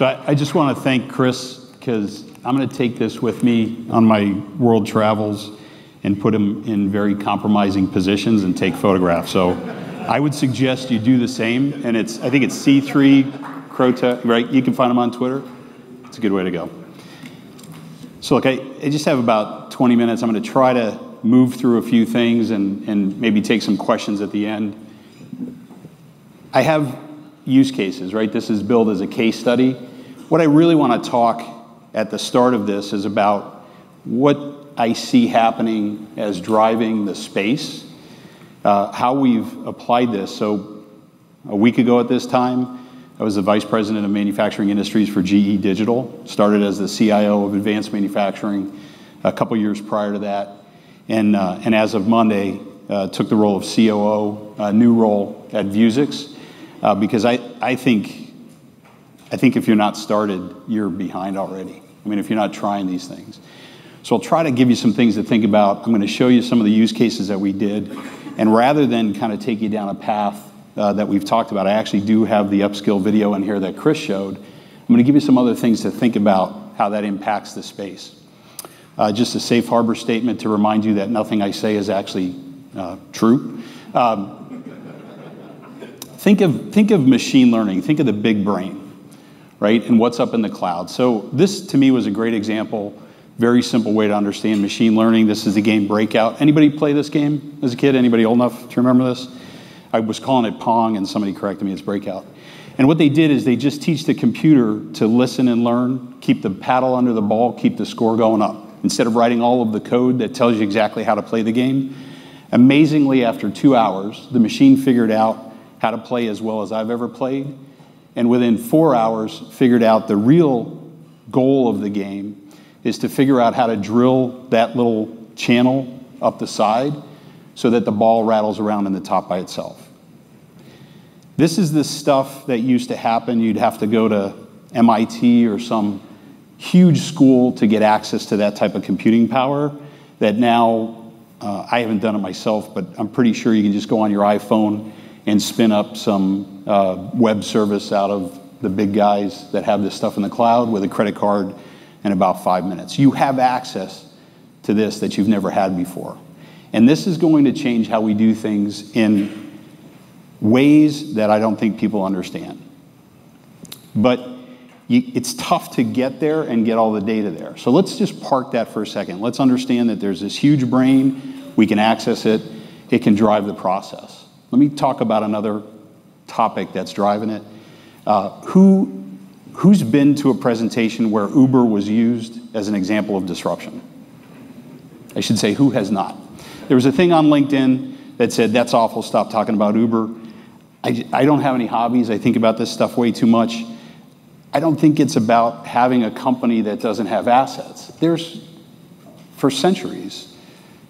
So I, I just want to thank Chris because I'm going to take this with me on my world travels and put them in very compromising positions and take photographs. So I would suggest you do the same. And it's I think it's C3 Crotech, right? You can find them on Twitter. It's a good way to go. So look, I, I just have about 20 minutes. I'm going to try to move through a few things and, and maybe take some questions at the end. I have use cases, right? This is billed as a case study. What I really want to talk at the start of this is about what I see happening as driving the space, uh, how we've applied this. So, a week ago at this time, I was the vice president of manufacturing industries for GE Digital. Started as the CIO of advanced manufacturing a couple years prior to that, and uh, and as of Monday, uh, took the role of COO, a new role at Vuzix, uh, because I I think I think if you're not started, you're behind already. I mean, if you're not trying these things. So I'll try to give you some things to think about. I'm going to show you some of the use cases that we did. And rather than kind of take you down a path uh, that we've talked about, I actually do have the Upskill video in here that Chris showed. I'm going to give you some other things to think about how that impacts the space. Uh, just a safe harbor statement to remind you that nothing I say is actually uh, true. Um, think, of, think of machine learning, think of the big brain right? And what's up in the cloud. So this to me was a great example, very simple way to understand machine learning. This is the game Breakout. Anybody play this game as a kid? Anybody old enough to remember this? I was calling it Pong and somebody corrected me, it's Breakout. And what they did is they just teach the computer to listen and learn, keep the paddle under the ball, keep the score going up. Instead of writing all of the code that tells you exactly how to play the game, amazingly, after two hours, the machine figured out how to play as well as I've ever played and within four hours figured out the real goal of the game is to figure out how to drill that little channel up the side so that the ball rattles around in the top by itself. This is the stuff that used to happen. You'd have to go to MIT or some huge school to get access to that type of computing power that now uh, I haven't done it myself, but I'm pretty sure you can just go on your iPhone and spin up some uh, web service out of the big guys that have this stuff in the cloud with a credit card in about five minutes. You have access to this that you've never had before. And this is going to change how we do things in ways that I don't think people understand. But it's tough to get there and get all the data there. So let's just park that for a second. Let's understand that there's this huge brain, we can access it, it can drive the process. Let me talk about another topic that's driving it. Uh, who, who's been to a presentation where Uber was used as an example of disruption? I should say, who has not? There was a thing on LinkedIn that said, that's awful, stop talking about Uber. I, I don't have any hobbies. I think about this stuff way too much. I don't think it's about having a company that doesn't have assets. There's, for centuries,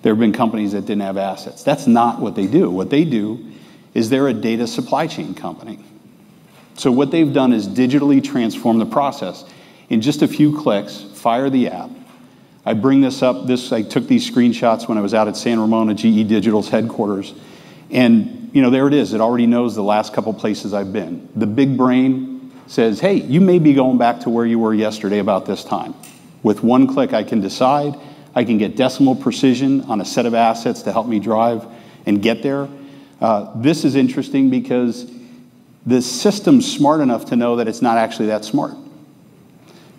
there have been companies that didn't have assets. That's not what they do. What they do is they're a data supply chain company. So what they've done is digitally transform the process. In just a few clicks, fire the app. I bring this up, this I took these screenshots when I was out at San Ramon at GE Digital's headquarters. And you know, there it is. It already knows the last couple places I've been. The big brain says, hey, you may be going back to where you were yesterday about this time. With one click, I can decide. I can get decimal precision on a set of assets to help me drive and get there. Uh, this is interesting because the system's smart enough to know that it's not actually that smart.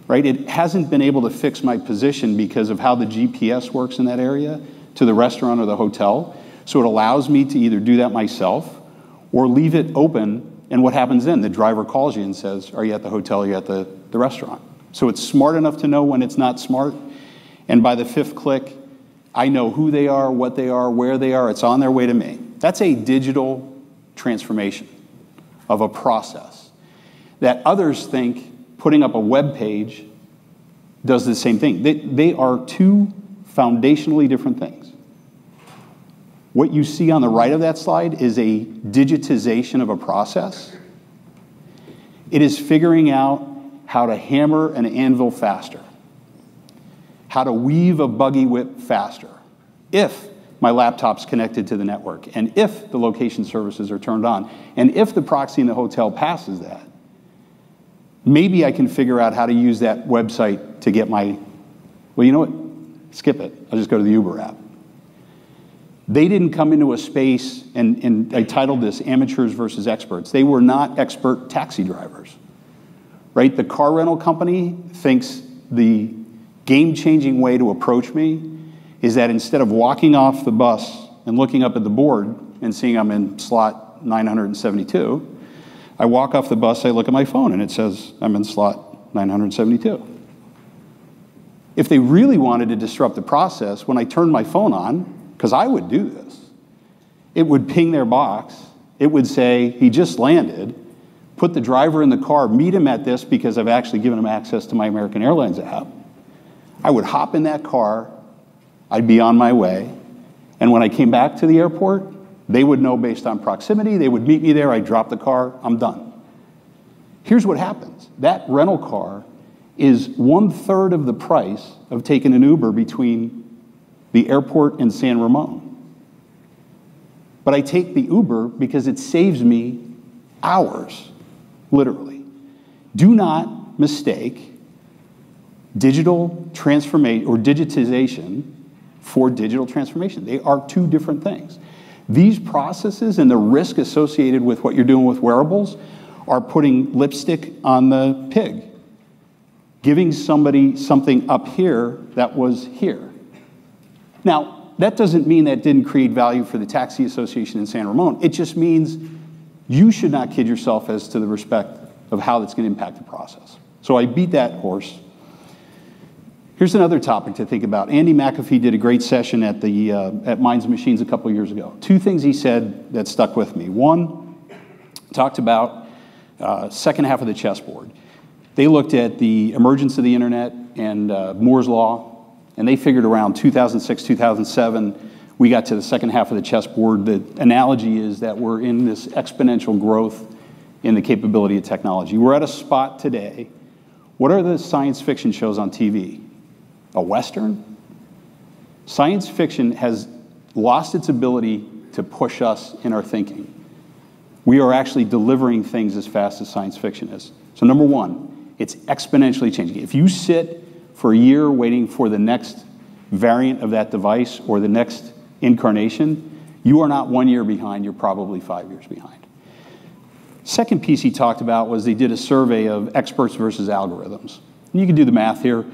Right? It hasn't been able to fix my position because of how the GPS works in that area to the restaurant or the hotel. So it allows me to either do that myself or leave it open. And what happens then? The driver calls you and says, Are you at the hotel? Are you at the, the restaurant? So it's smart enough to know when it's not smart. And by the fifth click, I know who they are, what they are, where they are. It's on their way to me. That's a digital transformation of a process that others think putting up a web page does the same thing. They, they are two foundationally different things. What you see on the right of that slide is a digitization of a process. It is figuring out how to hammer an anvil faster, how to weave a buggy whip faster. If my laptop's connected to the network, and if the location services are turned on, and if the proxy in the hotel passes that, maybe I can figure out how to use that website to get my, well, you know what? Skip it. I'll just go to the Uber app. They didn't come into a space, and, and I titled this Amateurs versus Experts. They were not expert taxi drivers, right? The car rental company thinks the game changing way to approach me is that instead of walking off the bus and looking up at the board and seeing I'm in slot 972, I walk off the bus, I look at my phone, and it says I'm in slot 972. If they really wanted to disrupt the process, when I turned my phone on, because I would do this, it would ping their box. It would say, he just landed. Put the driver in the car, meet him at this because I've actually given him access to my American Airlines app. I would hop in that car, I'd be on my way, and when I came back to the airport, they would know based on proximity. They would meet me there. I'd drop the car. I'm done. Here's what happens that rental car is one third of the price of taking an Uber between the airport and San Ramon. But I take the Uber because it saves me hours, literally. Do not mistake digital transformation or digitization for digital transformation. They are two different things. These processes and the risk associated with what you're doing with wearables are putting lipstick on the pig, giving somebody something up here that was here. Now, that doesn't mean that didn't create value for the Taxi Association in San Ramon. It just means you should not kid yourself as to the respect of how that's going to impact the process. So I beat that horse. Here's another topic to think about. Andy McAfee did a great session at, the, uh, at Minds Machines a couple years ago. Two things he said that stuck with me. One, talked about uh, second half of the chessboard. They looked at the emergence of the internet and uh, Moore's law, and they figured around 2006, 2007, we got to the second half of the chessboard. The analogy is that we're in this exponential growth in the capability of technology. We're at a spot today. What are the science fiction shows on TV? A Western. Science fiction has lost its ability to push us in our thinking. We are actually delivering things as fast as science fiction is. So, number one, it's exponentially changing. If you sit for a year waiting for the next variant of that device or the next incarnation, you are not one year behind, you're probably five years behind. Second piece he talked about was they did a survey of experts versus algorithms. And you can do the math here.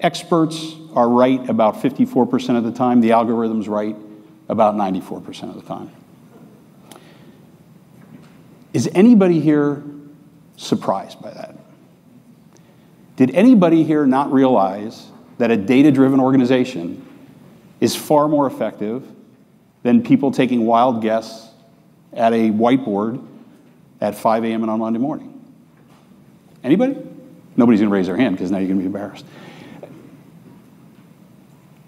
Experts are right about 54% of the time, the algorithm's right about 94% of the time. Is anybody here surprised by that? Did anybody here not realize that a data driven organization is far more effective than people taking wild guess at a whiteboard at 5 a.m. on Monday morning? Anybody? Nobody's going to raise their hand because now you're going to be embarrassed.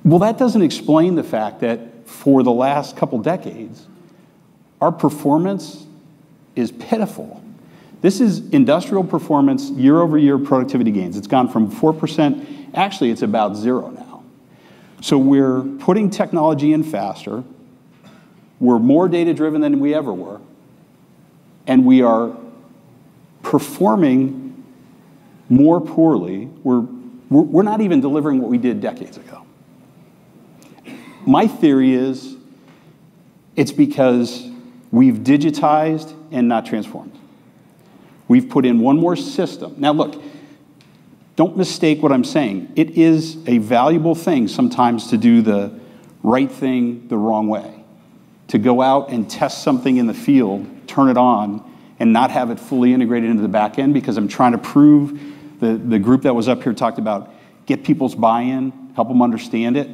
Well, that doesn't explain the fact that for the last couple decades, our performance is pitiful. This is industrial performance year over year productivity gains. It's gone from 4%, actually, it's about zero now. So we're putting technology in faster, we're more data driven than we ever were, and we are performing more poorly. We're, we're not even delivering what we did decades ago. My theory is it's because we've digitized and not transformed. We've put in one more system. Now, look, don't mistake what I'm saying. It is a valuable thing sometimes to do the right thing the wrong way, to go out and test something in the field, turn it on, and not have it fully integrated into the back end because I'm trying to prove the, the group that was up here talked about get people's buy in, help them understand it.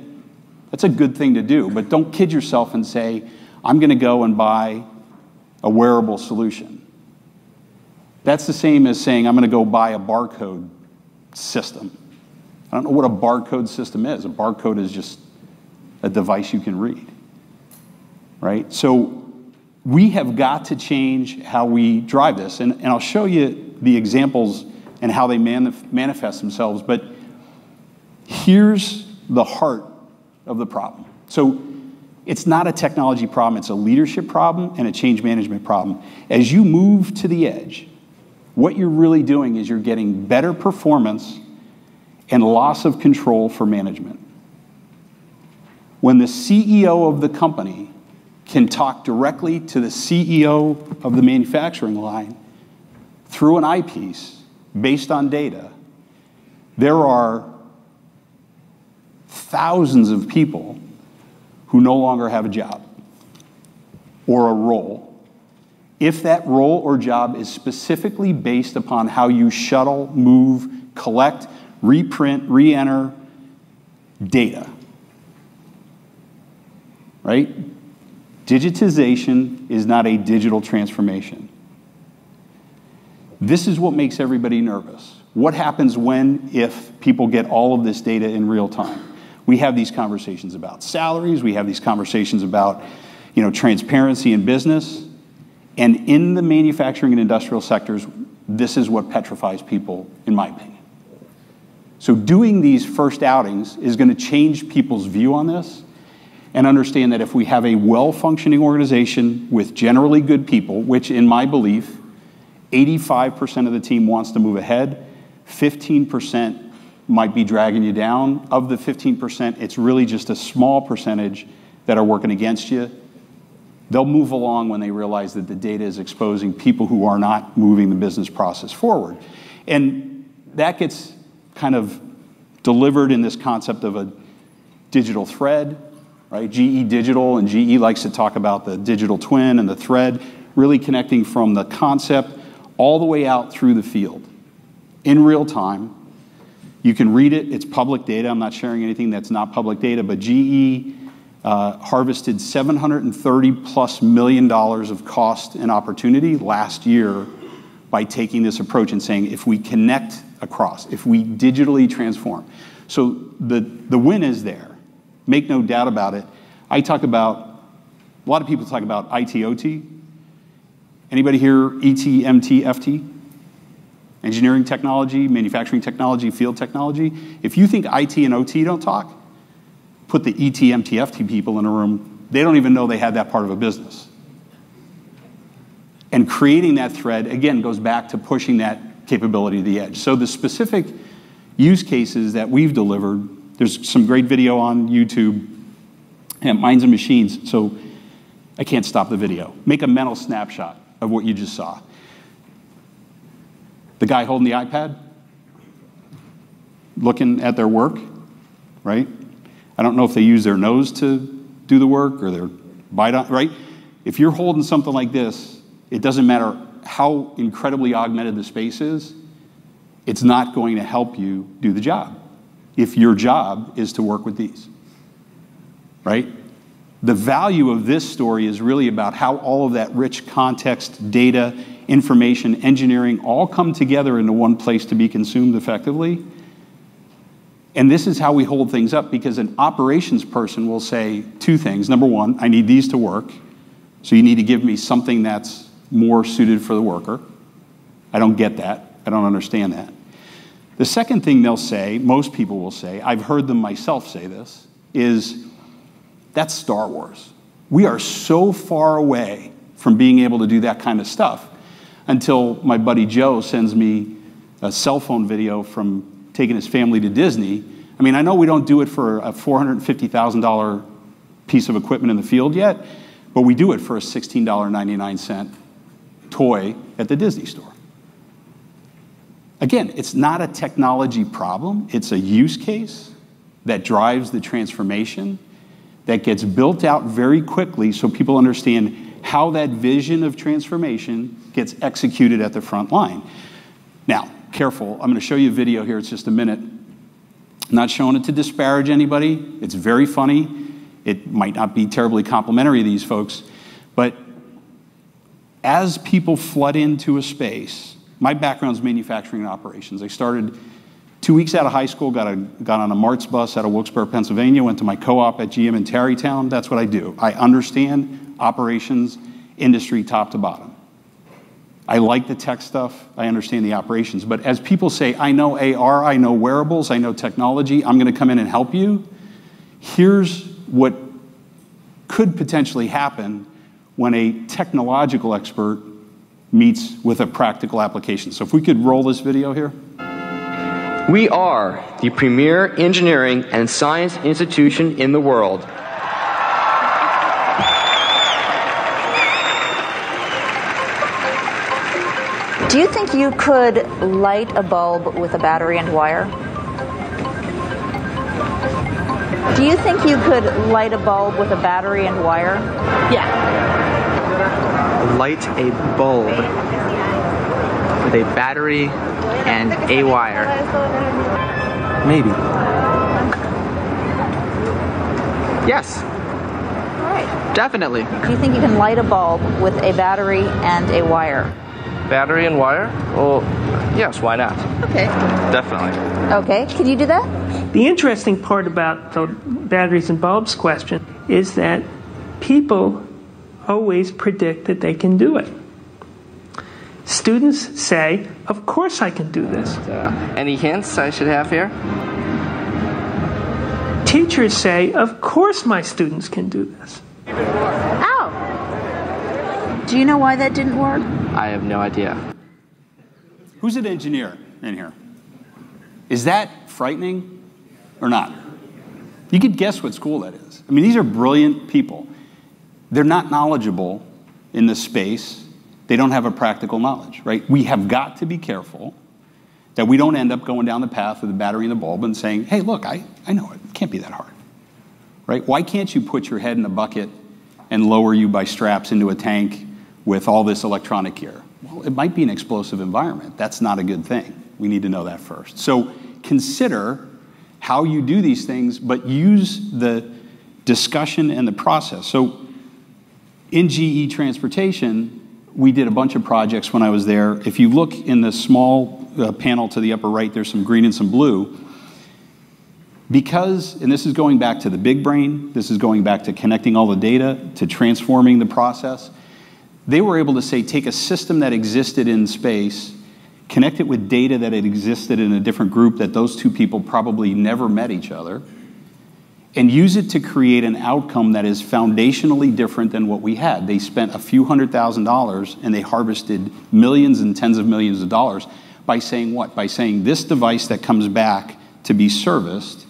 That's a good thing to do, but don't kid yourself and say, I'm going to go and buy a wearable solution. That's the same as saying, I'm going to go buy a barcode system. I don't know what a barcode system is. A barcode is just a device you can read, right? So we have got to change how we drive this. And, and I'll show you the examples and how they manif- manifest themselves. But here's the heart of the problem. So it's not a technology problem, it's a leadership problem and a change management problem. As you move to the edge, what you're really doing is you're getting better performance and loss of control for management. When the CEO of the company can talk directly to the CEO of the manufacturing line through an eyepiece based on data, there are thousands of people who no longer have a job or a role if that role or job is specifically based upon how you shuttle, move, collect, reprint, re enter data. Right? Digitization is not a digital transformation. This is what makes everybody nervous. What happens when, if people get all of this data in real time? We have these conversations about salaries, we have these conversations about you know, transparency in business. And in the manufacturing and industrial sectors, this is what petrifies people, in my opinion. So, doing these first outings is going to change people's view on this and understand that if we have a well functioning organization with generally good people, which in my belief, 85% of the team wants to move ahead, 15% might be dragging you down. Of the 15%, it's really just a small percentage that are working against you They'll move along when they realize that the data is exposing people who are not moving the business process forward. And that gets kind of delivered in this concept of a digital thread, right? GE Digital and GE likes to talk about the digital twin and the thread, really connecting from the concept all the way out through the field in real time. You can read it, it's public data. I'm not sharing anything that's not public data, but GE uh, harvested 730 plus million dollars of cost and opportunity last year by taking this approach and saying if we connect across, if we digitally transform. So the, the win is there. Make no doubt about it. I talk about, a lot of people talk about ITOT. Anybody here ET, MT, FT? Engineering technology, manufacturing technology, field technology. If you think IT and OT don't talk, put the ET, ETMTFT people in a room, they don't even know they had that part of a business. And creating that thread, again, goes back to pushing that capability to the edge. So the specific use cases that we've delivered, there's some great video on YouTube and Minds and Machines, so I can't stop the video. Make a mental snapshot of what you just saw. The guy holding the iPad, looking at their work, right? I don't know if they use their nose to do the work or their bite on, right? If you're holding something like this, it doesn't matter how incredibly augmented the space is, it's not going to help you do the job if your job is to work with these, right? The value of this story is really about how all of that rich context, data, information, engineering all come together into one place to be consumed effectively and this is how we hold things up because an operations person will say two things. Number one, I need these to work. So you need to give me something that's more suited for the worker. I don't get that. I don't understand that. The second thing they'll say, most people will say, I've heard them myself say this, is that's Star Wars. We are so far away from being able to do that kind of stuff until my buddy Joe sends me a cell phone video from taking his family to Disney. I mean, I know we don't do it for a $450,000 piece of equipment in the field yet, but we do it for a $16.99 toy at the Disney store. Again, it's not a technology problem, it's a use case that drives the transformation that gets built out very quickly so people understand how that vision of transformation gets executed at the front line. Now, careful. I'm going to show you a video here. It's just a minute. I'm not showing it to disparage anybody. It's very funny. It might not be terribly complimentary to these folks. But as people flood into a space, my background is manufacturing and operations. I started two weeks out of high school, got, a, got on a Martz bus out of Wilkes-Barre, Pennsylvania, went to my co-op at GM in Tarrytown. That's what I do. I understand operations, industry top to bottom. I like the tech stuff. I understand the operations. But as people say, I know AR, I know wearables, I know technology, I'm going to come in and help you. Here's what could potentially happen when a technological expert meets with a practical application. So if we could roll this video here. We are the premier engineering and science institution in the world. Do you think you could light a bulb with a battery and wire? Do you think you could light a bulb with a battery and wire? Yeah. Light a bulb with a battery and a wire. Maybe. Yes. All right. Definitely. Do you think you can light a bulb with a battery and a wire? Battery and wire? Well, yes, why not? Okay. Definitely. Okay. Can you do that? The interesting part about the batteries and bulbs question is that people always predict that they can do it. Students say, Of course I can do this. Uh, any hints I should have here? Teachers say, Of course my students can do this. Ow! Do you know why that didn't work? I have no idea. Who's an engineer in here? Is that frightening or not? You could guess what school that is. I mean, these are brilliant people. They're not knowledgeable in this space. They don't have a practical knowledge, right? We have got to be careful that we don't end up going down the path of the battery and the bulb and saying, hey, look, I, I know it. It can't be that hard, right? Why can't you put your head in a bucket and lower you by straps into a tank with all this electronic gear? Well, it might be an explosive environment. That's not a good thing. We need to know that first. So consider how you do these things, but use the discussion and the process. So in GE Transportation, we did a bunch of projects when I was there. If you look in the small uh, panel to the upper right, there's some green and some blue. Because, and this is going back to the big brain, this is going back to connecting all the data, to transforming the process. They were able to say, take a system that existed in space, connect it with data that had existed in a different group that those two people probably never met each other, and use it to create an outcome that is foundationally different than what we had. They spent a few hundred thousand dollars and they harvested millions and tens of millions of dollars by saying what? By saying this device that comes back to be serviced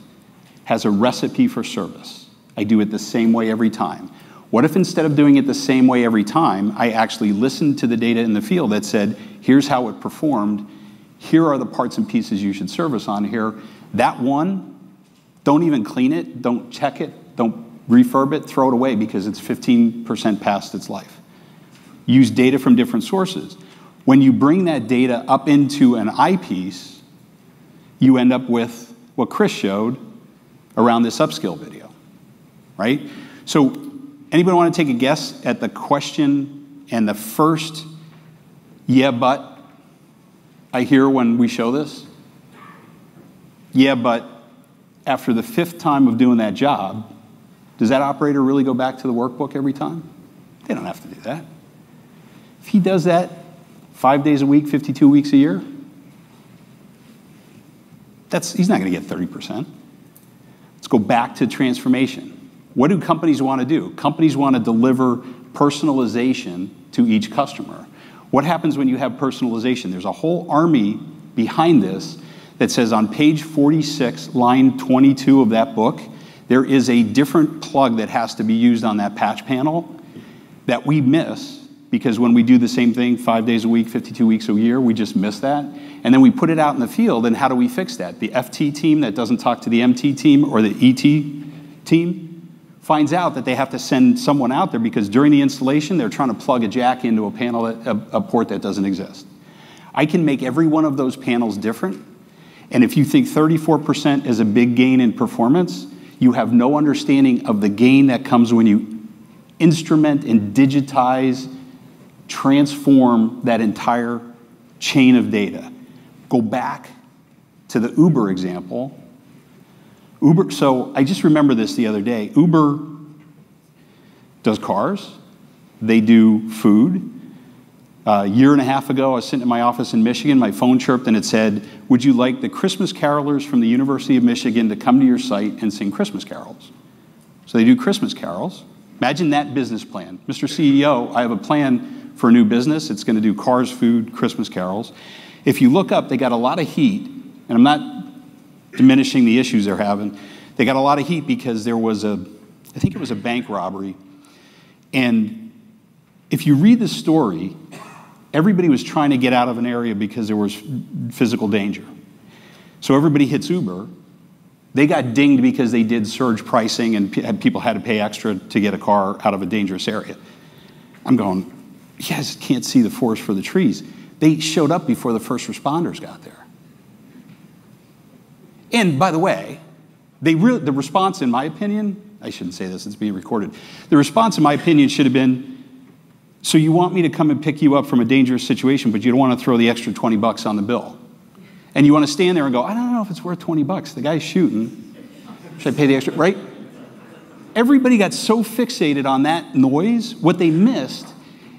has a recipe for service. I do it the same way every time. What if instead of doing it the same way every time, I actually listened to the data in the field that said, here's how it performed, here are the parts and pieces you should service on here. That one, don't even clean it, don't check it, don't refurb it, throw it away because it's 15% past its life. Use data from different sources. When you bring that data up into an eyepiece, you end up with what Chris showed around this Upskill video, right? So, anybody want to take a guess at the question and the first yeah, but I hear when we show this? Yeah, but after the fifth time of doing that job, does that operator really go back to the workbook every time? They don't have to do that. If he does that five days a week, 52 weeks a year, that's, he's not going to get 30%. Let's go back to transformation. What do companies want to do? Companies want to deliver personalization to each customer. What happens when you have personalization? There's a whole army behind this that says on page 46, line 22 of that book, there is a different plug that has to be used on that patch panel that we miss because when we do the same thing five days a week, 52 weeks a year, we just miss that. And then we put it out in the field, and how do we fix that? The FT team that doesn't talk to the MT team or the ET team finds out that they have to send someone out there because during the installation, they're trying to plug a jack into a panel, a, a port that doesn't exist. I can make every one of those panels different. And if you think 34% is a big gain in performance, you have no understanding of the gain that comes when you instrument and digitize, transform that entire chain of data. Go back to the Uber example. Uber, so I just remember this the other day. Uber does cars, they do food. Uh, a year and a half ago, I was sitting in my office in Michigan. My phone chirped and it said, Would you like the Christmas carolers from the University of Michigan to come to your site and sing Christmas carols? So they do Christmas carols. Imagine that business plan. Mr. CEO, I have a plan for a new business. It's going to do cars, food, Christmas carols. If you look up, they got a lot of heat, and I'm not diminishing the issues they're having. They got a lot of heat because there was a, I think it was a bank robbery. And if you read the story, everybody was trying to get out of an area because there was physical danger. So everybody hits Uber. They got dinged because they did surge pricing and people had to pay extra to get a car out of a dangerous area. I'm going, guys can't see the forest for the trees. They showed up before the first responders got there. And by the way, they re- the response, in my opinion, I shouldn't say this, it's being recorded. The response, in my opinion, should have been so you want me to come and pick you up from a dangerous situation, but you don't want to throw the extra 20 bucks on the bill. And you want to stand there and go, I don't know if it's worth 20 bucks. The guy's shooting. Should I pay the extra? Right? Everybody got so fixated on that noise. What they missed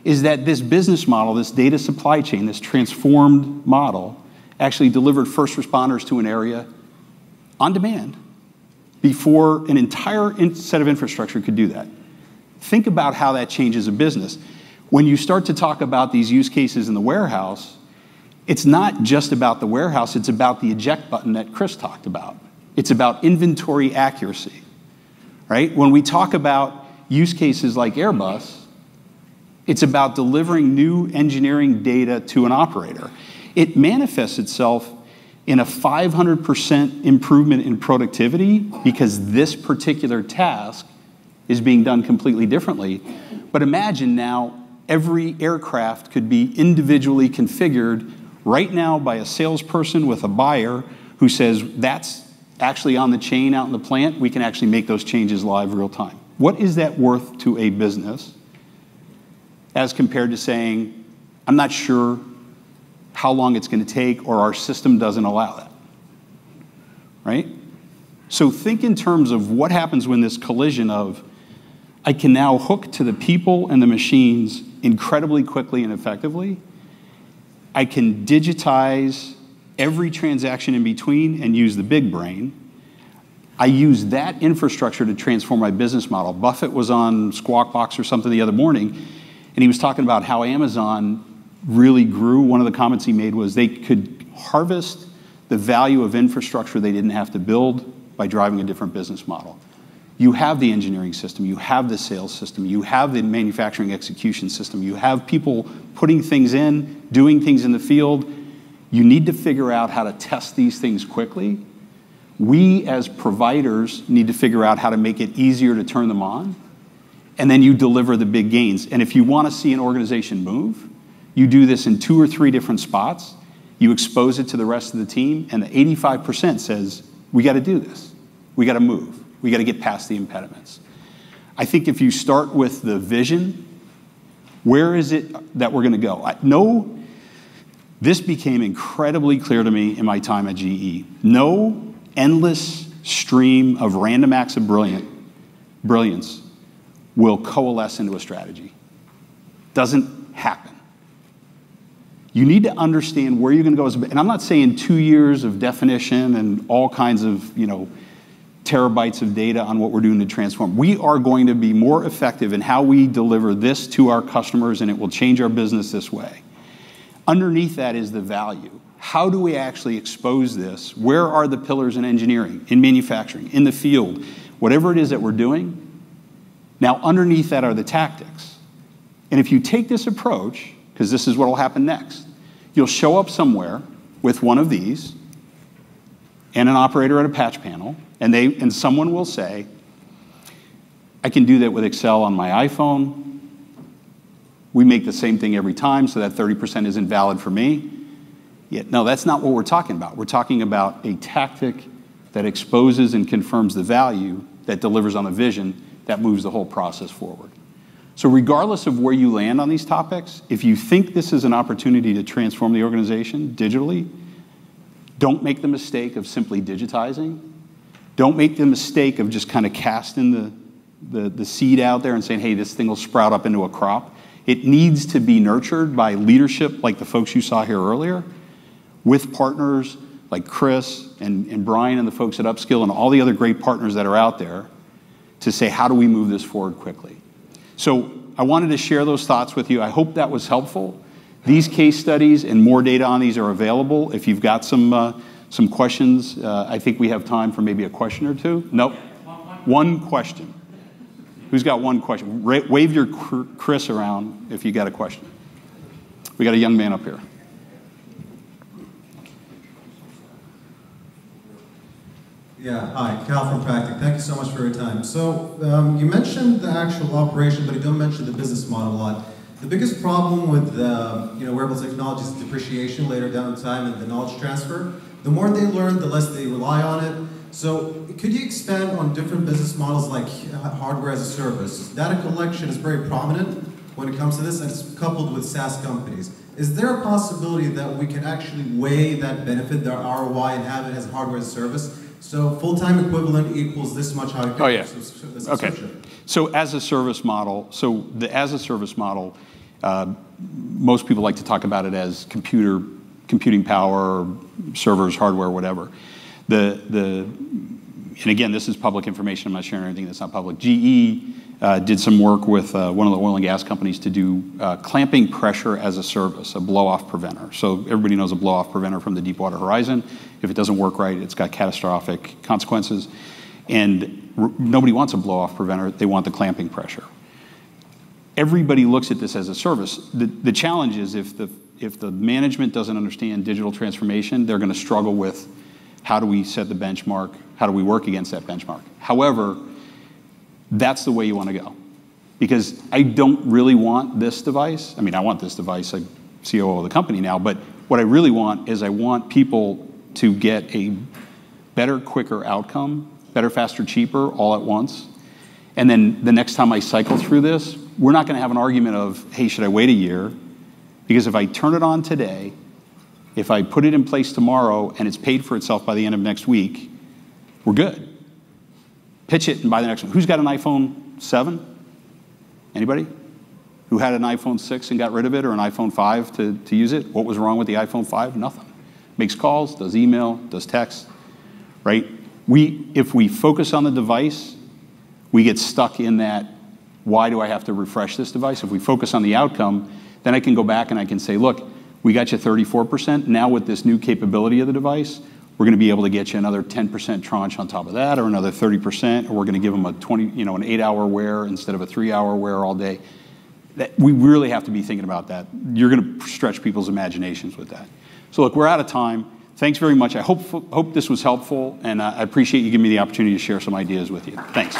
is that this business model, this data supply chain, this transformed model, actually delivered first responders to an area on demand before an entire set of infrastructure could do that. Think about how that changes a business. When you start to talk about these use cases in the warehouse, it's not just about the warehouse, it's about the eject button that Chris talked about. It's about inventory accuracy, right? When we talk about use cases like Airbus, it's about delivering new engineering data to an operator. It manifests itself in a 500% improvement in productivity because this particular task is being done completely differently. But imagine now every aircraft could be individually configured right now by a salesperson with a buyer who says that's actually on the chain out in the plant. We can actually make those changes live real time. What is that worth to a business as compared to saying, I'm not sure how long it's going to take, or our system doesn't allow that. Right? So think in terms of what happens when this collision of I can now hook to the people and the machines incredibly quickly and effectively. I can digitize every transaction in between and use the big brain. I use that infrastructure to transform my business model. Buffett was on Squawk Box or something the other morning, and he was talking about how Amazon really grew, one of the comments he made was they could harvest the value of infrastructure they didn't have to build by driving a different business model. You have the engineering system, you have the sales system, you have the manufacturing execution system, you have people putting things in, doing things in the field. You need to figure out how to test these things quickly. We, as providers, need to figure out how to make it easier to turn them on. And then you deliver the big gains. And if you want to see an organization move, you do this in two or three different spots. You expose it to the rest of the team, and the 85% says, We got to do this. We got to move. We got to get past the impediments. I think if you start with the vision, where is it that we're going to go? I, no, this became incredibly clear to me in my time at GE. No endless stream of random acts of brilliant, brilliance will coalesce into a strategy. Doesn't happen. You need to understand where you're going to go. And I'm not saying two years of definition and all kinds of, you know, terabytes of data on what we're doing to transform. We are going to be more effective in how we deliver this to our customers, and it will change our business this way. Underneath that is the value. How do we actually expose this? Where are the pillars in engineering, in manufacturing, in the field, whatever it is that we're doing? Now, underneath that are the tactics. And if you take this approach, because this is what will happen next. You'll show up somewhere with one of these and an operator at a patch panel, and, they, and someone will say, I can do that with Excel on my iPhone. We make the same thing every time, so that 30% isn't valid for me. Yeah, no, that's not what we're talking about. We're talking about a tactic that exposes and confirms the value that delivers on a vision that moves the whole process forward. So, regardless of where you land on these topics, if you think this is an opportunity to transform the organization digitally, don't make the mistake of simply digitizing. Don't make the mistake of just kind of casting the, the, seed out there and saying, hey, this thing will sprout up into a crop. It needs to be nurtured by leadership like the folks you saw here earlier, with partners like Chris and, and Brian and the folks at Upskill and all the other great partners that are out there to say, how do we move this forward quickly? So I wanted to share those thoughts with you. I hope that was helpful. These case studies and more data on these are available. If you've got some, uh, some questions, uh, I think we have time for maybe a question or two. Nope. One question. Who's got one question? Wave your Chris around if you got a question. We got a young man up here. Yeah, hi, Cal from Practic. Thank you so much for your time. So, um, you mentioned the actual operation, but you don't mention the business model a lot. The biggest problem with uh, you know wearable technology is depreciation later down the time and the knowledge transfer. The more they learn, the less they rely on it. So, could you expand on different business models like hardware as a service? Data collection is very prominent when it comes to this, and it's coupled with SaaS companies. Is there a possibility that we can actually weigh that benefit, the ROI, and have it as hardware as a service? So full-time equivalent equals this much high. Oh, yeah. Okay. So as a service model, so the as a service model, uh, most people like to talk about it as computer, computing power, servers, hardware, whatever. The, the, and again, this is public information. I'm not sharing anything that's not public. GE did some work with uh, one of the oil and gas companies to do uh, clamping pressure as a service, a blow-off preventer. So everybody knows a blow-off preventer from the Deepwater Horizon. If it doesn't work right, it's got catastrophic consequences. And nobody wants a blow-off preventer. They want the clamping pressure. Everybody looks at this as a service. The, the challenge is if the, if the management doesn't understand digital transformation, they're going to struggle with how do we set the benchmark? How do we work against that benchmark? However, that's the way you want to go. Because I don't really want this device. I mean, I want this device. I'm of the company now, but what I really want is I want people to get a better, quicker outcome, better, faster, cheaper, all at once. And then the next time I cycle through this, we're not going to have an argument of, hey, should I wait a year? Because if I turn it on today, if I put it in place tomorrow and it's paid for itself by the end of next week, we're good pitch it and buy the next one. Who's got an iPhone 7? Anybody? Who had an iPhone 6 and got rid of it or an iPhone 5 to, to use it? What was wrong with the iPhone 5? Nothing. Makes calls, does email, does text, right? We, if we focus on the device, we get stuck in that, why do I have to refresh this device? If we focus on the outcome, then I can go back and I can say, look, we got you 34%. Now with this new capability of the device, we're going to be able to get you another 10% tranche on top of that, or another 30%, or we're going to give them a 20, you know, an eight-hour wear instead of a three-hour wear all day. That, we really have to be thinking about that. You're going to stretch people's imaginations with that. So look, we're out of time. Thanks very much. I hope, hope this was helpful, and I appreciate you giving me the opportunity to share some ideas with you. Thanks.